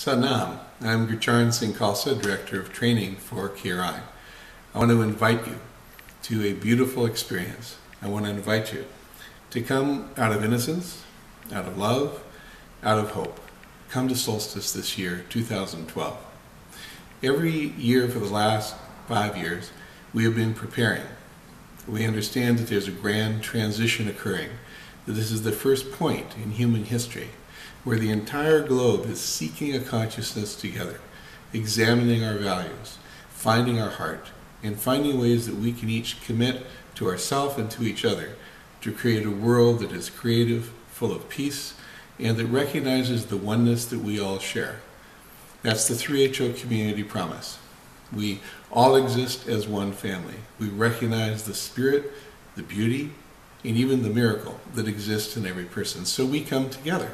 Satnam. I'm Gurucharan Singh Khalsa, Director of Training for KRI. I want to invite you to a beautiful experience. I want to invite you to come out of innocence, out of love, out of hope. Come to Solstice this year, 2012. Every year for the last five years, we have been preparing. We understand that there's a grand transition occurring, that this is the first point in human history where the entire globe is seeking a consciousness together, examining our values, finding our heart, and finding ways that we can each commit to ourselves and to each other to create a world that is creative, full of peace, and that recognizes the oneness that we all share. That's the 3HO community promise. We all exist as one family. We recognize the spirit, the beauty, and even the miracle that exists in every person. So we come together.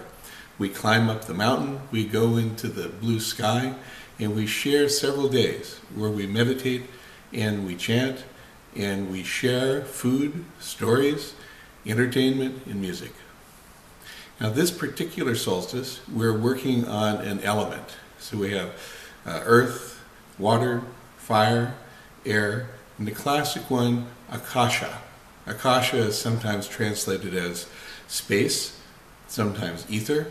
We climb up the mountain, we go into the blue sky, and we share several days where we meditate and we chant and we share food, stories, entertainment, and music. Now, this particular solstice, we're working on an element. So we have uh, earth, water, fire, air, and the classic one, akasha. Akasha is sometimes translated as space, sometimes ether,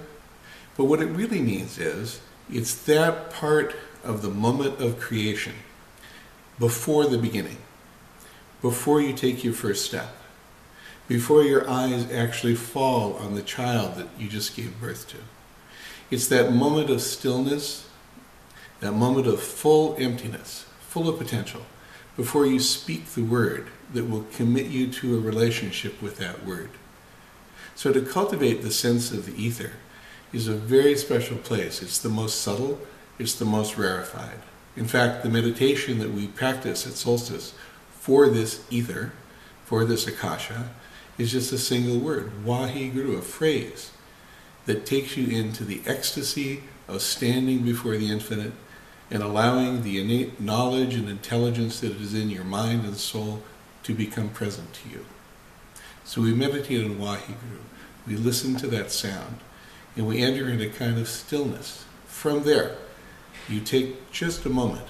but what it really means is it's that part of the moment of creation before the beginning, before you take your first step, before your eyes actually fall on the child that you just gave birth to. It's that moment of stillness, that moment of full emptiness, full of potential, before you speak the word that will commit you to a relationship with that word. So to cultivate the sense of the ether, is a very special place. It's the most subtle, it's the most rarefied. In fact, the meditation that we practice at solstice for this ether, for this akasha, is just a single word, Waheguru, a phrase that takes you into the ecstasy of standing before the infinite and allowing the innate knowledge and intelligence that is in your mind and soul to become present to you. So we meditate on Waheguru. We listen to that sound and we enter into kind of stillness. From there, you take just a moment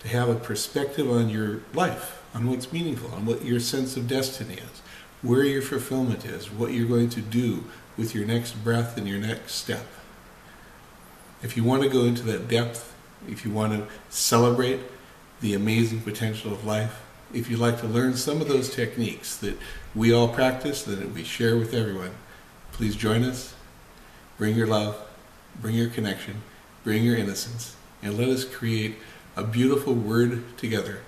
to have a perspective on your life, on what's meaningful, on what your sense of destiny is, where your fulfillment is, what you're going to do with your next breath and your next step. If you want to go into that depth, if you want to celebrate the amazing potential of life, if you'd like to learn some of those techniques that we all practice, that we share with everyone, please join us Bring your love, bring your connection, bring your innocence, and let us create a beautiful word together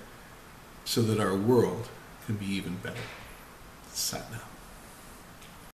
so that our world can be even better. Satnam.